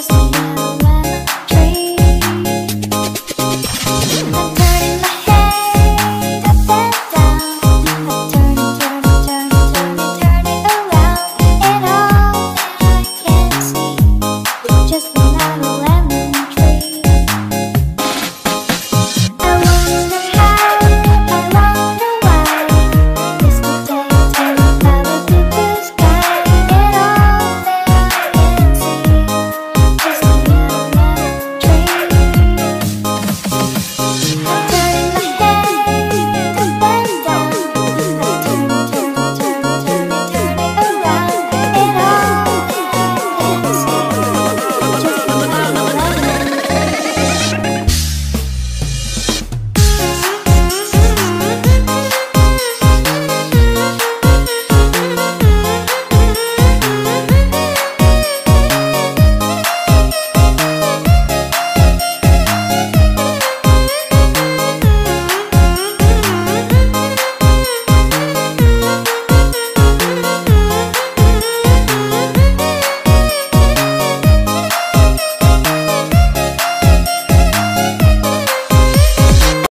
just